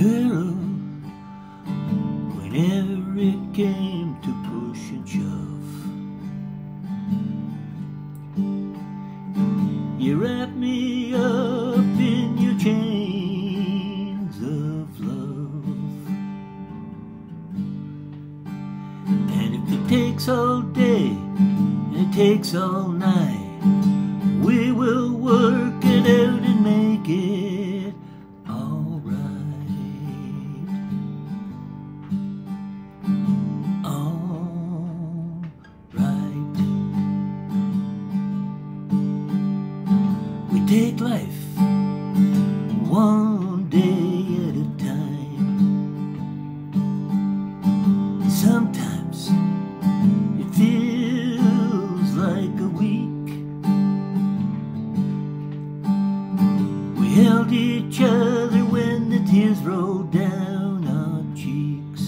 Girl, whenever it came to push and shove, you wrapped me up in your chains of love. And if it takes all day and it takes all night, we will work it out and make it take life one day at a time. Sometimes it feels like a week. We held each other when the tears rolled down our cheeks.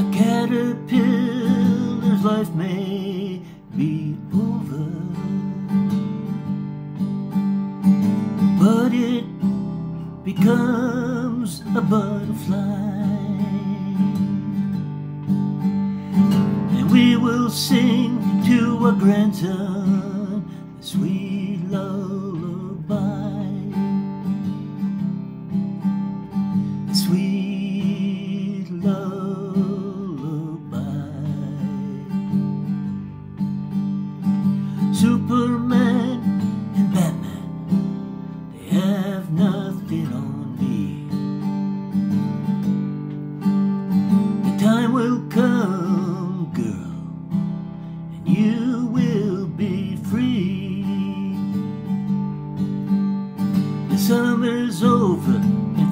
A caterpillar's life may be but it becomes a butterfly. And we will sing to a grandson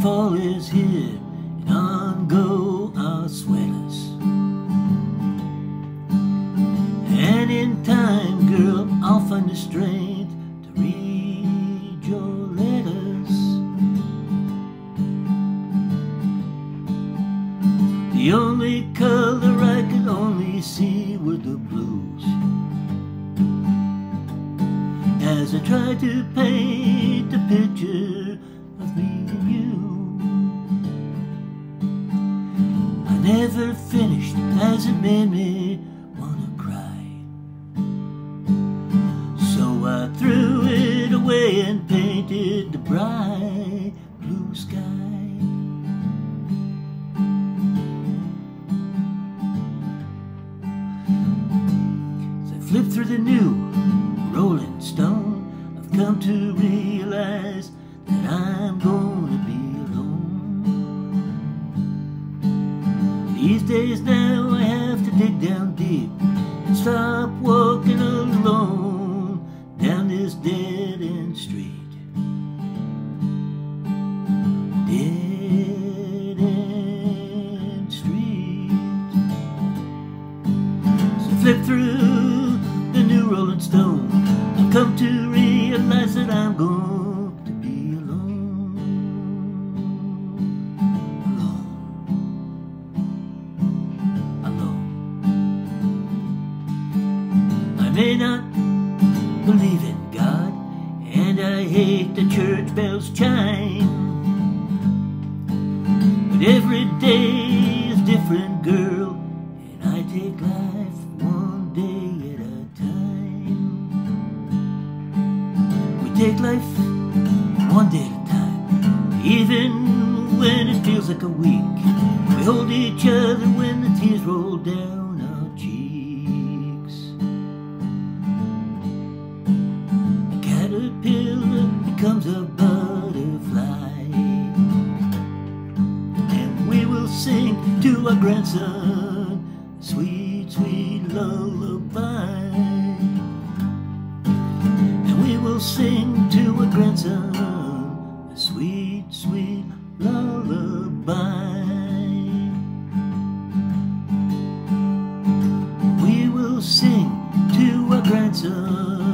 fall is here, and on go our sweaters. And in time, girl, I'll find the strength to read your letters. The only color I could only see were the blues. As I tried to paint the picture of me and you, I never finished as it made me wanna cry. So I threw it away and painted the bright blue sky. As I flip through the new Rolling Stone, I've come to realize I'm gonna be alone. These days now I have to dig down deep and stop walking alone down this dead end street. Dead end street. So flip through the new Rolling Stone. I've come to may not believe in God, and I hate the church bells chime. But every day is different, girl, and I take life one day at a time. We take life one day at a time, even when it feels like a week. We hold each other when the tears roll down our grandson sweet, sweet lullaby. And we will sing to a grandson a sweet, sweet lullaby. We will sing to a grandson